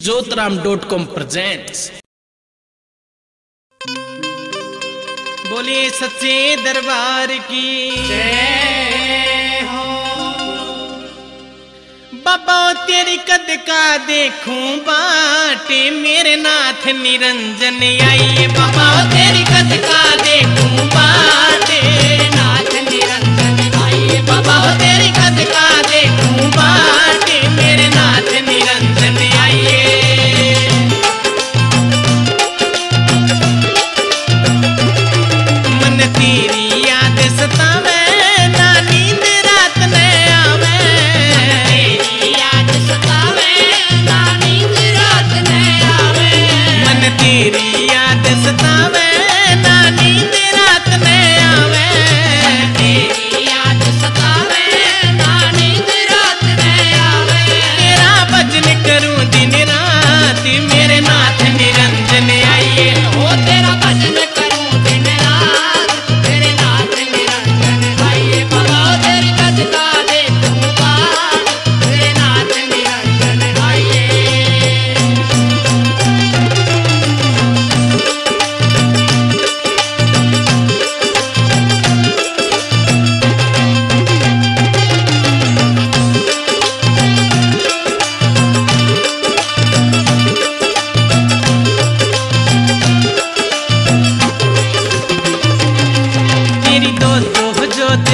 जोतराम.com presents बोले सच्चे दरबार की। बाबा, तेरी कद का देखूँ बाटे, मेरे नाथ निरंजन आई बाबा, तेरी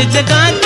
जगाते